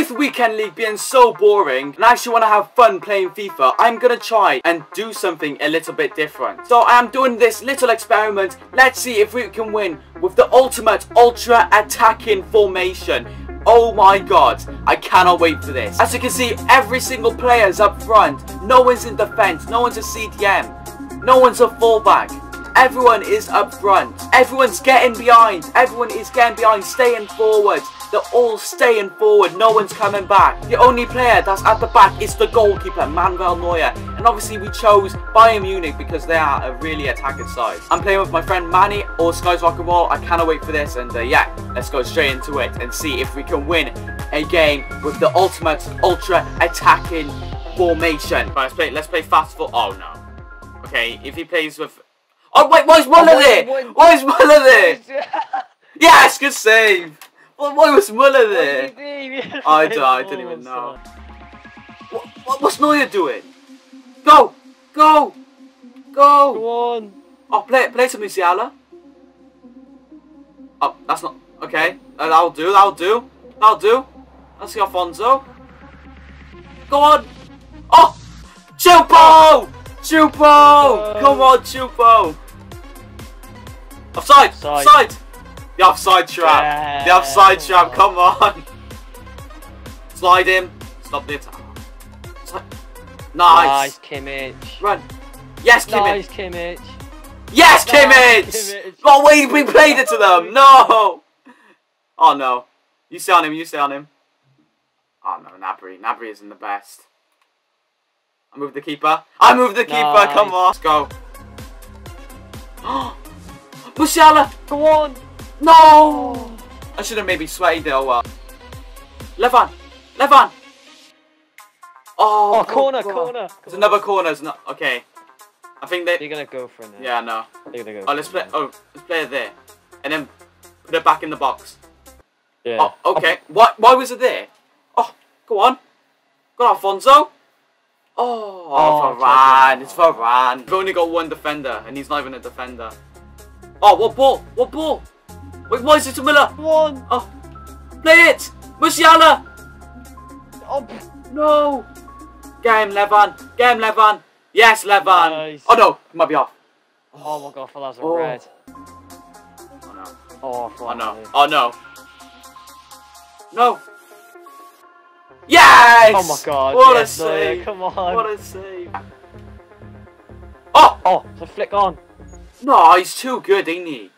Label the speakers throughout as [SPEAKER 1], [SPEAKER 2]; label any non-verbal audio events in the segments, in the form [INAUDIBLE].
[SPEAKER 1] With Weekend League being so boring, and I actually want to have fun playing FIFA, I'm going to try and do something a little bit different. So I am doing this little experiment. Let's see if we can win with the ultimate ultra attacking formation. Oh my god, I cannot wait for this. As you can see, every single player is up front. No one's in defense, no one's a CDM, no one's a fullback. Everyone is up front. Everyone's getting behind. Everyone is getting behind, staying forward. They're all staying forward. No one's coming back. The only player that's at the back is the goalkeeper, Manuel Neuer. And obviously we chose Bayern Munich because they are a really attacking side. I'm playing with my friend Manny or Skies Rock and Roll. I cannot wait for this. And uh, yeah, let's go straight into it and see if we can win a game with the ultimate ultra attacking formation. Right, let's play. Let's play fast for. Oh no. Okay, if he plays with. Oh wait, why is Muller
[SPEAKER 2] Oh,
[SPEAKER 1] there? Why is Muller there? [LAUGHS] Yes, good save. Why, why was Muller there? [LAUGHS] I don't, I don't even know. What, what, what's Neuer doing? Go! Go! Go!
[SPEAKER 2] Go on.
[SPEAKER 1] Oh, play, play to Musiala. Oh, that's not... Okay, uh, that'll do, that'll do. That'll do. Let's see Alphonso. Go on! Oh! Choupo! Choupo! Come on, Choupo! Offside!
[SPEAKER 2] Offside.
[SPEAKER 1] Offside! The offside trap!
[SPEAKER 2] Yeah,
[SPEAKER 1] the offside trap,
[SPEAKER 2] come
[SPEAKER 1] come on! Slide him. Stop the attack. Nice!
[SPEAKER 2] Nice, Kimmich.
[SPEAKER 1] Run! Yes, Kimmich!
[SPEAKER 2] Nice, Kimmich.
[SPEAKER 1] Yes,
[SPEAKER 2] Nice,
[SPEAKER 1] Kimmich!
[SPEAKER 2] Kimmich.
[SPEAKER 1] Oh wait, we played it to them. No. Oh no. You stay on him. You stay on him. Oh no, Gnabry. Gnabry isn't the best. I move the keeper. I move the keeper.
[SPEAKER 2] Nice.
[SPEAKER 1] Come on. Let's go. [GASPS] Musiala.
[SPEAKER 2] Go on.
[SPEAKER 1] No. Oh. I should have maybe sweated it. Oh well. Levan. Levan. Oh,
[SPEAKER 2] Oh, corner,
[SPEAKER 1] God.
[SPEAKER 2] corner.
[SPEAKER 1] There's another corner. It's not okay. I think they.
[SPEAKER 2] You're gonna go for it now.
[SPEAKER 1] Yeah, no.
[SPEAKER 2] You're gonna go.
[SPEAKER 1] Oh, let's play. Oh, let's play it there, and then put it back in the box.
[SPEAKER 2] Yeah.
[SPEAKER 1] Oh, okay. Why? Why was it there? Oh, go on. Go on, Alphonso. Oh,
[SPEAKER 2] Oh,
[SPEAKER 1] Varane.
[SPEAKER 2] it's
[SPEAKER 1] Varane. We've only got one defender, and he's not even a defender. Oh, what ball? What ball? Wait, why is it to Miller?
[SPEAKER 2] Go on.
[SPEAKER 1] Oh, play it, Musiala.
[SPEAKER 2] Oh,
[SPEAKER 1] No. Game Levan. Game Levan. Yes, Levan.
[SPEAKER 2] Nice.
[SPEAKER 1] Oh no, he might be off.
[SPEAKER 2] oh my god, I thought that was a
[SPEAKER 1] Oh.
[SPEAKER 2] red.
[SPEAKER 1] Oh no.
[SPEAKER 2] Oh,
[SPEAKER 1] Oh no. Oh no. No. Yes!
[SPEAKER 2] Oh my god.
[SPEAKER 1] What
[SPEAKER 2] yes,
[SPEAKER 1] a
[SPEAKER 2] Neuer,
[SPEAKER 1] save.
[SPEAKER 2] Come on.
[SPEAKER 1] What a save. Oh!
[SPEAKER 2] Oh, so flick on.
[SPEAKER 1] No, he's too good, ain't he?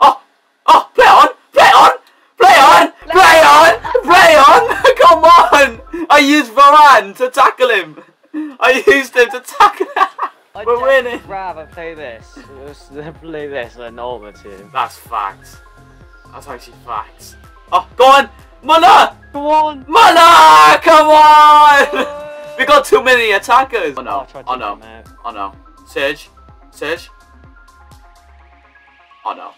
[SPEAKER 1] Oh! Oh! Play on! Play on! Play on! Play on! Play on! [LAUGHS] Come on! I used Varane to tackle him. I used him to tackle
[SPEAKER 2] I'd
[SPEAKER 1] We're
[SPEAKER 2] definitely
[SPEAKER 1] winning.
[SPEAKER 2] rather play this. than [LAUGHS] play this than Ultimate Team.
[SPEAKER 1] That's facts. That's actually facts. Oh, go on! Muller!
[SPEAKER 2] Come on.
[SPEAKER 1] Muller! Come on! [LAUGHS] we got too many attackers. Oh
[SPEAKER 2] Oh,
[SPEAKER 1] no. Oh no. Oh no. Serge. Serge. Oh no.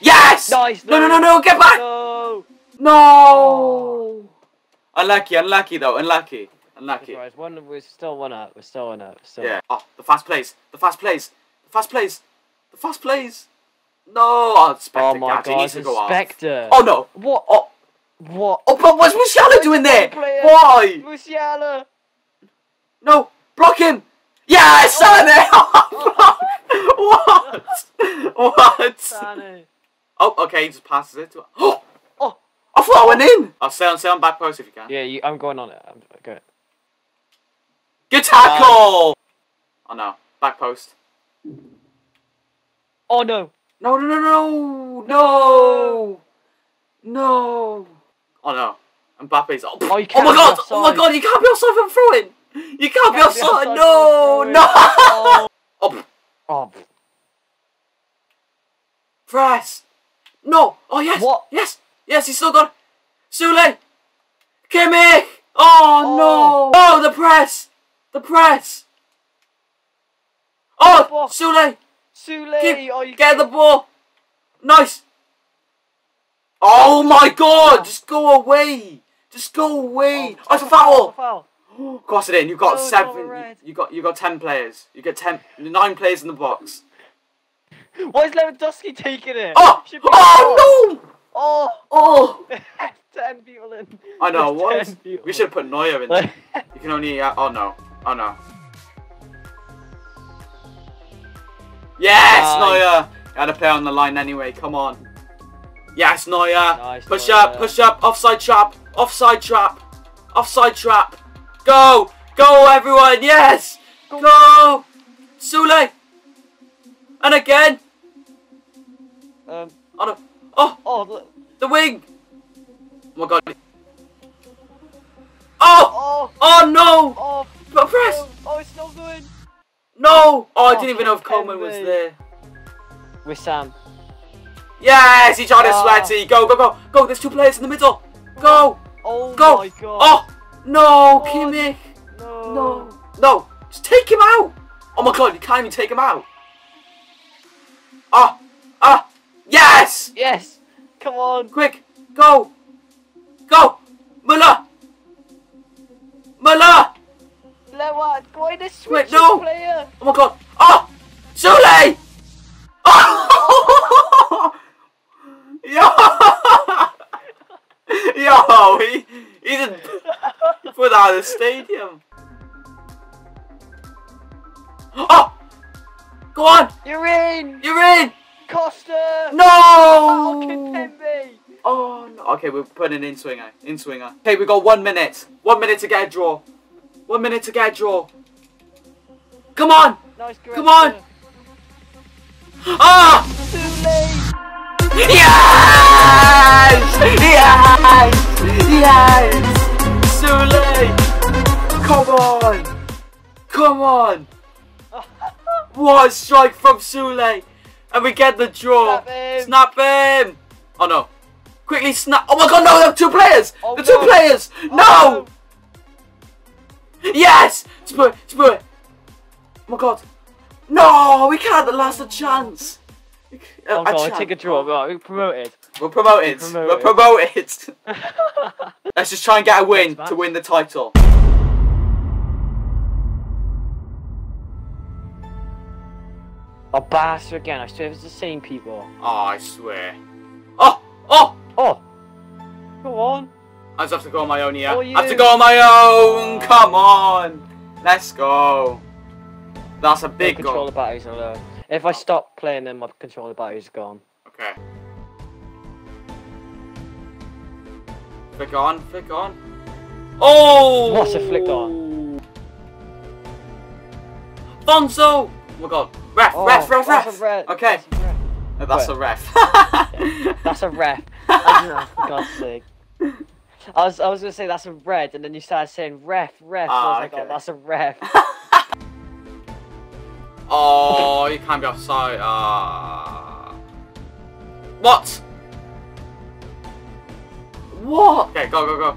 [SPEAKER 1] Yes!
[SPEAKER 2] Nice.
[SPEAKER 1] No, no, no, no, get back!
[SPEAKER 2] No.
[SPEAKER 1] No! Oh. Unlucky, unlucky though, unlucky. Unlucky.
[SPEAKER 2] Right, one, we're still one up. We're still one up. Still
[SPEAKER 1] Yeah. Oh, the fast plays. The fast plays. The fast plays. The fast plays. No! Oh, Spectre
[SPEAKER 2] Oh my
[SPEAKER 1] Gadget
[SPEAKER 2] god,
[SPEAKER 1] needs to go off.
[SPEAKER 2] Inspector.
[SPEAKER 1] Oh no!
[SPEAKER 2] What?
[SPEAKER 1] Oh,
[SPEAKER 2] What?
[SPEAKER 1] oh, but what's Musiala doing there?
[SPEAKER 2] player.
[SPEAKER 1] Why?
[SPEAKER 2] Musiala.
[SPEAKER 1] No! Block him! Yes!
[SPEAKER 2] Oh.
[SPEAKER 1] Sane! [LAUGHS] what? What?
[SPEAKER 2] Sane.
[SPEAKER 1] Oh, okay, he just passes it to [GASPS] Oh!
[SPEAKER 2] Oh.
[SPEAKER 1] I thought I went in! I'll stay on, stay on back post if you can.
[SPEAKER 2] Yeah, you, I'm going on it. I'm going.
[SPEAKER 1] Good tackle! Oh no, back post.
[SPEAKER 2] Oh no.
[SPEAKER 1] No, no, no, no! No! No! Oh no. Mbappe's. Oh,
[SPEAKER 2] Oh, you
[SPEAKER 1] oh my god! Oh my god, you can't be offside from throwing! You can't, be
[SPEAKER 2] Can't be
[SPEAKER 1] offside! no! No!
[SPEAKER 2] throwing. [LAUGHS]
[SPEAKER 1] oh,
[SPEAKER 2] Oh.
[SPEAKER 1] press! No! Oh yes!
[SPEAKER 2] What?
[SPEAKER 1] Yes! Yes, he's still got Sule! Kimmich! Oh, oh, no! Oh, the press! The press! Oh! Sule!
[SPEAKER 2] Sule.
[SPEAKER 1] Keep-
[SPEAKER 2] oh,
[SPEAKER 1] Get the ball! Nice! Oh my god! Just go away! Just go away! Oh, it's a foul!
[SPEAKER 2] Foul. [GASPS]
[SPEAKER 1] Cross it in. You've got
[SPEAKER 2] it's
[SPEAKER 1] seven. You got you got ten players. You get ten, nine players in the box.
[SPEAKER 2] Why is Lewandowski taking it?
[SPEAKER 1] Oh! Oh no!
[SPEAKER 2] Oh!
[SPEAKER 1] Oh! [LAUGHS]
[SPEAKER 2] Ten people in.
[SPEAKER 1] I know, what? We should have put Neuer in there. [LAUGHS] You can only. Uh, oh no. Oh no. Yes,
[SPEAKER 2] Nice.
[SPEAKER 1] Neuer! Had to play on the line anyway, come on. Yes, Neuer!
[SPEAKER 2] Nice,
[SPEAKER 1] push
[SPEAKER 2] Neuer.
[SPEAKER 1] up, push up, offside trap, offside trap, offside trap. Go! Go, everyone! Yes! Go! Sule! And again!
[SPEAKER 2] Um,
[SPEAKER 1] Oh no! Oh!
[SPEAKER 2] oh, look.
[SPEAKER 1] The wing! Oh my god. Oh!
[SPEAKER 2] Oh!
[SPEAKER 1] Oh no!
[SPEAKER 2] Oh!
[SPEAKER 1] But press!
[SPEAKER 2] Oh, oh, it's not going.
[SPEAKER 1] No! Oh, I
[SPEAKER 2] Oh,
[SPEAKER 1] didn't even know if Coman was there.
[SPEAKER 2] With Sam.
[SPEAKER 1] Yes! He tried to
[SPEAKER 2] Oh.
[SPEAKER 1] sweaty! Go, go, go! Go! There's two players in the middle! Go!
[SPEAKER 2] Oh
[SPEAKER 1] Go!
[SPEAKER 2] my god.
[SPEAKER 1] Oh! No!
[SPEAKER 2] Oh.
[SPEAKER 1] Kimmich!
[SPEAKER 2] no.
[SPEAKER 1] No! No! Just take him out! Oh my god, you can't even take him out! Ah! Ah! Yes!
[SPEAKER 2] Yes. Come on.
[SPEAKER 1] Quick! Go! Go! Muller! Muller!
[SPEAKER 2] Lewat, go in the switch
[SPEAKER 1] Wait, no.
[SPEAKER 2] player.
[SPEAKER 1] Oh my god! Oh! Sule! Oh! Yo! Yo! He, he didn't that in the stadium. Oh! Go on!
[SPEAKER 2] You're in.
[SPEAKER 1] You're in!
[SPEAKER 2] Costa.
[SPEAKER 1] No!
[SPEAKER 2] Oh,
[SPEAKER 1] Oh no. Okay, we're putting in swinger. In swinger. Okay, we've got one minute. One minute to get a draw. One minute to get a draw. Come on!
[SPEAKER 2] Nice.
[SPEAKER 1] Come on. Ah!
[SPEAKER 2] Too late.
[SPEAKER 1] Yes! Yes! Yes! Sule! Come on! Come on! What a strike from Sule! And we get the draw!
[SPEAKER 2] Snap him.
[SPEAKER 1] Snap him! Oh no. Quickly snap! Oh my god, no! There are two players!
[SPEAKER 2] Oh,
[SPEAKER 1] the two
[SPEAKER 2] no.
[SPEAKER 1] players! Oh, no!
[SPEAKER 2] Oh,
[SPEAKER 1] Yes! Spur it! Spur it! Oh my god. No! We can't the last uh, oh, a chance!
[SPEAKER 2] Oh
[SPEAKER 1] A
[SPEAKER 2] god,
[SPEAKER 1] chance.
[SPEAKER 2] take a draw. Right, we promoted.
[SPEAKER 1] We're promoted.
[SPEAKER 2] We're
[SPEAKER 1] We're
[SPEAKER 2] promoted.
[SPEAKER 1] promoted. [LAUGHS] Let's just try and get a win to win the title.
[SPEAKER 2] Oh, Barca again. I swear it's the same people.
[SPEAKER 1] Oh, I swear. Oh! Oh!
[SPEAKER 2] Oh. Go on.
[SPEAKER 1] I just have to go on my own here.
[SPEAKER 2] Oh,
[SPEAKER 1] I have to go on my own! Come on! Let's go. That's a
[SPEAKER 2] My
[SPEAKER 1] big
[SPEAKER 2] controller
[SPEAKER 1] goal.
[SPEAKER 2] batteries are low. If I stop playing then my controller batteries are gone.
[SPEAKER 1] Okay. Flick on, flick on. Oh!
[SPEAKER 2] What a flick on.
[SPEAKER 1] Fonzo! Oh my god. Ref,
[SPEAKER 2] Oh,
[SPEAKER 1] ref, ref, ref.
[SPEAKER 2] a red.
[SPEAKER 1] Okay.
[SPEAKER 2] That's a red. [LAUGHS]
[SPEAKER 1] That's a ref.
[SPEAKER 2] That's a ref. oh, for God's sake. I was, I was gonna say that's a red, and then you started saying ref, ref. so I
[SPEAKER 1] Ah,
[SPEAKER 2] was like,
[SPEAKER 1] okay.
[SPEAKER 2] oh, that's a ref. [LAUGHS]
[SPEAKER 1] oh, you can't be offside. Ah. What? What? Okay, go, go, go.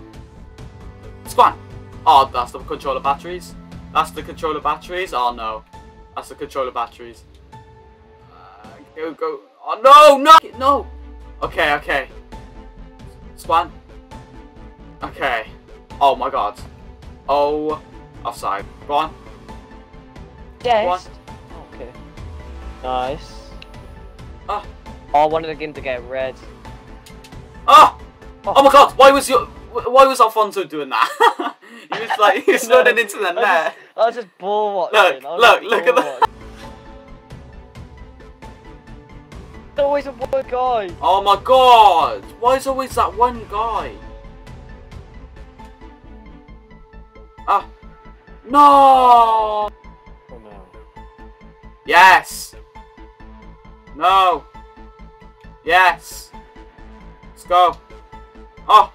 [SPEAKER 1] Squat. Oh, that's the controller batteries. That's the controller batteries. Oh no, that's the controller batteries. Uh, go, go. Oh no, no, no. Okay, okay. Swan. Okay. Oh my god. Oh, offside. Go on.
[SPEAKER 2] Yes. Okay. Nice.
[SPEAKER 1] Ah.
[SPEAKER 2] Oh, I wanted again to get red.
[SPEAKER 1] Ah! Oh my god, why was your why was Alphonso doing that? [LAUGHS] he was like he was [LAUGHS]
[SPEAKER 2] No,
[SPEAKER 1] running into the
[SPEAKER 2] I
[SPEAKER 1] net.
[SPEAKER 2] I was just ball watching.
[SPEAKER 1] Look, look, look at that.
[SPEAKER 2] always a one guy.
[SPEAKER 1] Oh my god! Why is always that one guy? Ah. No!
[SPEAKER 2] Oh no.
[SPEAKER 1] Yes! No! Yes! Let's go! Oh!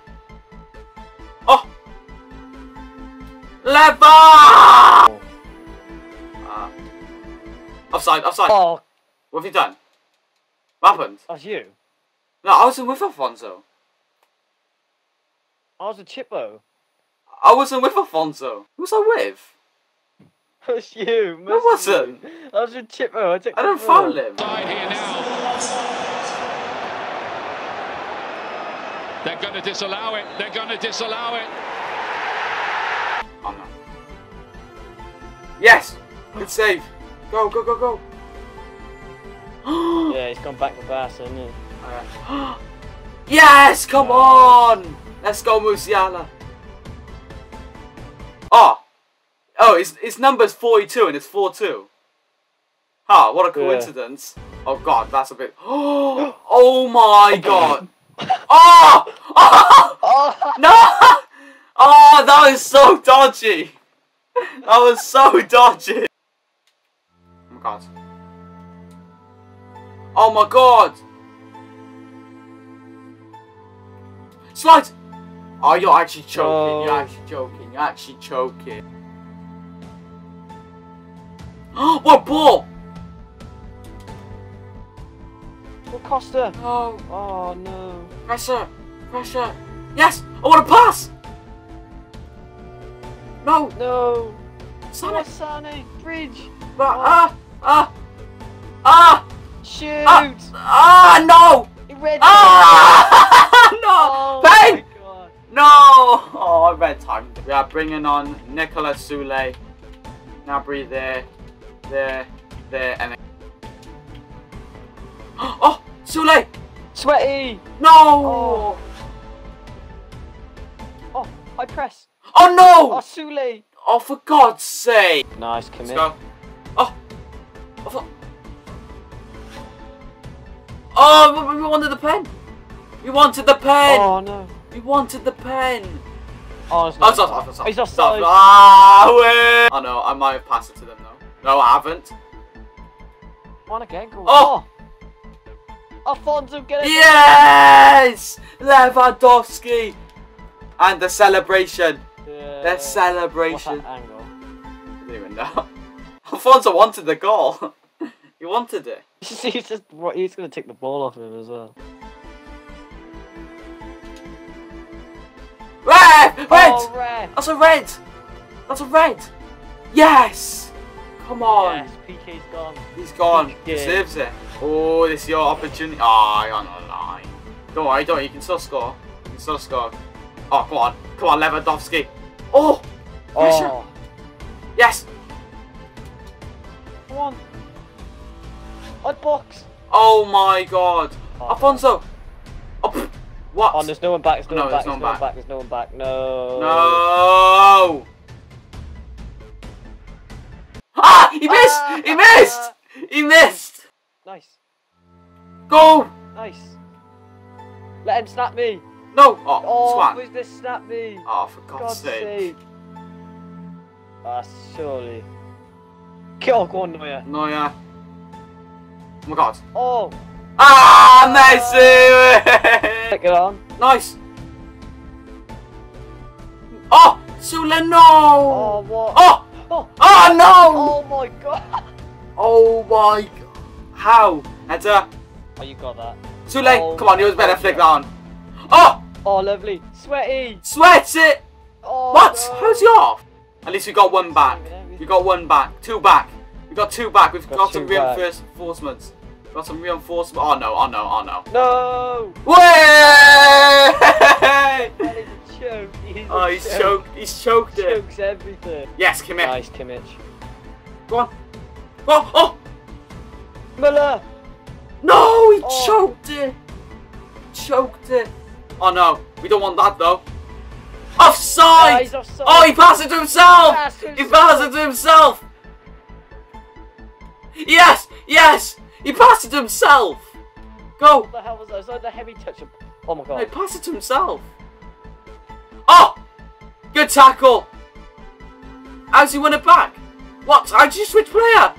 [SPEAKER 1] Lever! Ah. Offside, offside.
[SPEAKER 2] Oh,
[SPEAKER 1] What have you done? What happened?
[SPEAKER 2] that's you.
[SPEAKER 1] No, I wasn't with Alphonso.
[SPEAKER 2] I was a chippo.
[SPEAKER 1] I wasn't with Alphonso. Who was I with? [LAUGHS]
[SPEAKER 2] That's you.
[SPEAKER 1] No, it wasn't.
[SPEAKER 2] been. I was a chippo. I took
[SPEAKER 1] I
[SPEAKER 2] the
[SPEAKER 1] don't
[SPEAKER 2] ball.
[SPEAKER 1] foul him.
[SPEAKER 3] Side here now. They're going to disallow it. They're going to disallow it.
[SPEAKER 1] Oh no. Yes! Good save. Go, go, go, go. [GASPS]
[SPEAKER 2] Yeah, he's gone back to Barca, isn't he? [GASPS]
[SPEAKER 1] Yes, come on! Let's go, Musiala. Oh. Oh, his, his number's 42 and it's 4-2. Ah, what a coincidence. Oh god, that's a bit... [GASPS] Oh my god. Oh! Oh!
[SPEAKER 2] Oh,
[SPEAKER 1] No! Oh, that was so dodgy. That was so dodgy. Oh my god. Oh my god. Slide! Oh, you're actually choking. You're actually choking. You're [GASPS] actually choking. what ball?
[SPEAKER 2] oh, Costa.
[SPEAKER 1] No.
[SPEAKER 2] Oh no.
[SPEAKER 1] Pressure. Pressure. Yes! I want to pass! No!
[SPEAKER 2] No.
[SPEAKER 1] Sonic!
[SPEAKER 2] Oh, Sane. Bridge.
[SPEAKER 1] Ah! Ah! Ah!
[SPEAKER 2] Shoot.
[SPEAKER 1] Ah! Ah! No!
[SPEAKER 2] He read
[SPEAKER 1] Ah! [LAUGHS] no!
[SPEAKER 2] Oh
[SPEAKER 1] Pain! No! Oh, I read time. We are bringing on Nicola Sule. Now breathe there, there, there, and then. [GASPS] Oh! Sule!
[SPEAKER 2] Sweaty.
[SPEAKER 1] No!
[SPEAKER 2] Oh. Oh, I press.
[SPEAKER 1] Oh
[SPEAKER 2] Oh,
[SPEAKER 1] no!
[SPEAKER 2] Sule.
[SPEAKER 1] Oh, for God's sake!
[SPEAKER 2] Nice
[SPEAKER 1] Let's
[SPEAKER 2] commit.
[SPEAKER 1] go. Oh! I thought... Oh, we we wanted the pen! We wanted the pen!
[SPEAKER 2] Oh no.
[SPEAKER 1] We wanted the pen!
[SPEAKER 2] Oh, it's
[SPEAKER 1] Oh,
[SPEAKER 2] not.
[SPEAKER 1] it's off, it's off.
[SPEAKER 2] He's
[SPEAKER 1] Stop.
[SPEAKER 2] offside.
[SPEAKER 1] Ah, wait. Oh no, I might have passed it to them though. No, I haven't.
[SPEAKER 2] One again. Go.
[SPEAKER 1] Oh.
[SPEAKER 2] Alphonso, get it.
[SPEAKER 1] Yes! Lewandowski! And the celebration.
[SPEAKER 2] Yeah.
[SPEAKER 1] The
[SPEAKER 2] What's
[SPEAKER 1] celebration.
[SPEAKER 2] that angle?
[SPEAKER 1] I don't even know. [LAUGHS] Alphonso wanted the goal. [LAUGHS] he wanted it. [LAUGHS]
[SPEAKER 2] he's just he's gonna take the ball off him as well.
[SPEAKER 1] Red! Red!
[SPEAKER 2] Oh, red.
[SPEAKER 1] That's a red! That's a red! Yes! Come on!
[SPEAKER 2] Yes, PK's gone.
[SPEAKER 1] He's gone.
[SPEAKER 2] Yeah.
[SPEAKER 1] Deserves it. Oh, this is your opportunity. Ah, you're on the line. Don't worry, don't worry. You can still score. You can still score. Oh, come on. Come on, Lewandowski. Oh! Pressure.
[SPEAKER 2] Oh,
[SPEAKER 1] Yes!
[SPEAKER 2] come on. On box.
[SPEAKER 1] Oh my god.
[SPEAKER 2] Oh.
[SPEAKER 1] Alphonso! Oh, what?
[SPEAKER 2] Oh, there's no one back. There's no,
[SPEAKER 1] No,
[SPEAKER 2] one
[SPEAKER 1] there's
[SPEAKER 2] back.
[SPEAKER 1] no
[SPEAKER 2] There's
[SPEAKER 1] one
[SPEAKER 2] no one
[SPEAKER 1] back.
[SPEAKER 2] back. There's no one back. No.
[SPEAKER 1] No! Ah! He missed!
[SPEAKER 2] Ah!
[SPEAKER 1] he missed! He missed!
[SPEAKER 2] Nice.
[SPEAKER 1] Go!
[SPEAKER 2] Nice. Let him snap me.
[SPEAKER 1] No! Oh,
[SPEAKER 2] Oh,
[SPEAKER 1] Swan.
[SPEAKER 2] who's this snap me?
[SPEAKER 1] Oh, for God's,
[SPEAKER 2] God's
[SPEAKER 1] sake.
[SPEAKER 2] sake. Ah, surely. Kill, go on, Neuer.
[SPEAKER 1] No, yeah. Oh my god.
[SPEAKER 2] Oh,
[SPEAKER 1] Ah, Messi!
[SPEAKER 2] take it on.
[SPEAKER 1] nice. Oh, Sule, no!
[SPEAKER 2] Oh, what?
[SPEAKER 1] Oh!
[SPEAKER 2] Oh,
[SPEAKER 1] Oh, no!
[SPEAKER 2] oh my god.
[SPEAKER 1] Oh my god. How? Header.
[SPEAKER 2] Oh, you got that.
[SPEAKER 1] Sule,
[SPEAKER 2] Oh
[SPEAKER 1] come on, you was better flick that on. Oh!
[SPEAKER 2] Oh, lovely. Sweaty.
[SPEAKER 1] Sweat it!
[SPEAKER 2] Oh,
[SPEAKER 1] What?
[SPEAKER 2] no.
[SPEAKER 1] How's he off? At least we got one back. We got one back. Two back. We got two back. We've
[SPEAKER 2] Got
[SPEAKER 1] got, some
[SPEAKER 2] two back.
[SPEAKER 1] reinforcements. Got some reinforcements. Oh no, oh no, oh no.
[SPEAKER 2] No.
[SPEAKER 1] Way!
[SPEAKER 2] That is a. He's
[SPEAKER 1] oh, he's
[SPEAKER 2] choke.
[SPEAKER 1] choked. He's choked it.
[SPEAKER 2] Chokes everything.
[SPEAKER 1] Yes, Kimmich.
[SPEAKER 2] Nice, Kimmich.
[SPEAKER 1] Go on. Oh, oh!
[SPEAKER 2] Müller.
[SPEAKER 1] No, he
[SPEAKER 2] Oh.
[SPEAKER 1] choked it. Choked it. Oh no, we don't want that though. Offside!
[SPEAKER 2] Ah, he's offside.
[SPEAKER 1] Oh, he passed it to himself! He passed it to himself! Yes! Yes! He passed it to himself! Go!
[SPEAKER 2] What the hell was that? Was that the heavy touch? Of... Oh my
[SPEAKER 1] No,
[SPEAKER 2] god.
[SPEAKER 1] he passed it to himself. Oh! Good tackle! How's he win it back? What? How'd you switch player?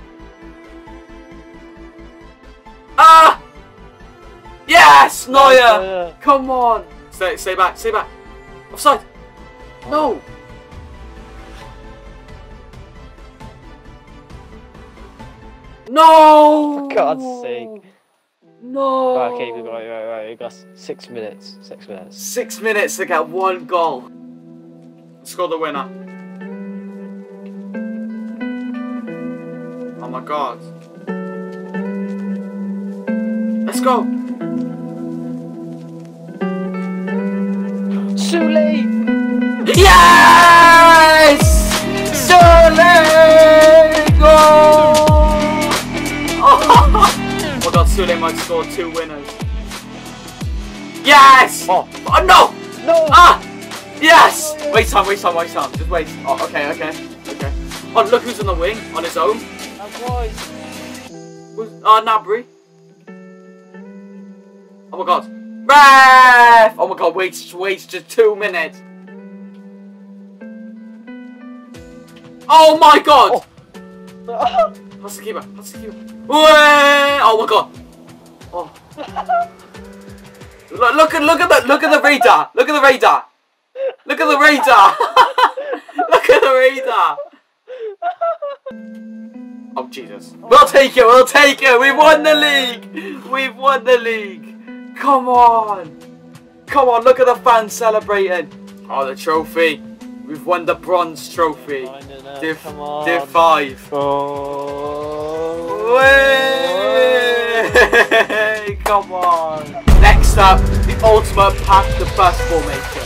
[SPEAKER 1] Ah! Yes! Neuer!
[SPEAKER 2] Neuer.
[SPEAKER 1] Come on! Stay, stay back, stay back. Offside! Oh. No! No!
[SPEAKER 2] For God's sake.
[SPEAKER 1] No!
[SPEAKER 2] Right, okay, we got right, right, right. We got six minutes. Six minutes.
[SPEAKER 1] Six minutes to get one goal. Score the winner. Oh my god. Go.
[SPEAKER 2] Sule.
[SPEAKER 1] Yes! Sule! Goal! Oh my god, Sule might score two winners. Yes!
[SPEAKER 2] Oh.
[SPEAKER 1] oh no!
[SPEAKER 2] No!
[SPEAKER 1] Ah! Yes! Wait time, wait time, wait time. Just wait. Oh, okay, okay, okay. Oh, look who's on the wing, on his own.
[SPEAKER 2] That was.
[SPEAKER 1] Who's, oh, Gnabry. Oh my god. Ref! Oh my god, wait, wait just two minutes. Oh my god!
[SPEAKER 2] Oh.
[SPEAKER 1] That's the keeper, that's the keeper. Oh my god. Oh. Look, look at look at the look at the radar. Look at the radar. Look at the radar. [LAUGHS] look at the radar. Oh Jesus. We'll take it, we'll take it. We've won the league. We've won the league. Come on. Come on, look at the fans celebrating. Oh the trophy. We've won the bronze trophy.
[SPEAKER 2] Don't
[SPEAKER 1] Div, div 5.
[SPEAKER 2] Oh.
[SPEAKER 1] Way! Come on. Next up, the ultimate pack the bus formation.